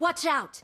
Watch out!